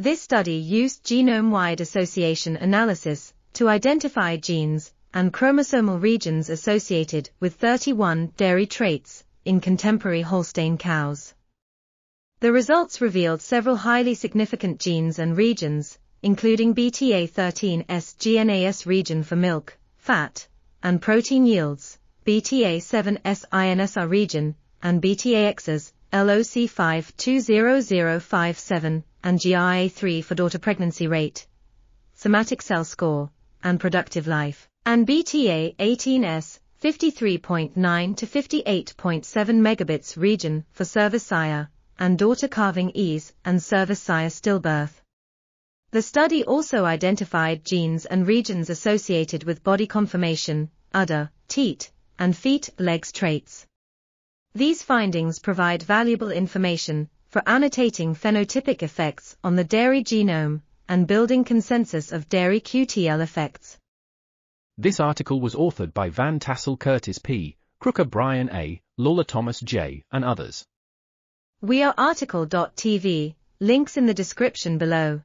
This study used genome-wide association analysis to identify genes and chromosomal regions associated with 31 dairy traits in contemporary Holstein cows. The results revealed several highly significant genes and regions, including BTA13S GNAS region for milk, fat, and protein yields, BTA7S INSR region, and BTAXs, LOC5 and GIA3 for daughter pregnancy rate, somatic cell score, and productive life, and BTA18S 53.9 to 58.7 megabits region for service sire, and daughter calving ease and service sire stillbirth. The study also identified genes and regions associated with body conformation, udder, teat, and feet, legs traits. These findings provide valuable information for annotating phenotypic effects on the dairy genome and building consensus of dairy QTL effects. This article was authored by Van Tassell Curtis P., Crooker Brian A., Lawlor Thomas J., and others. We are RTCL.TV, links in the description below.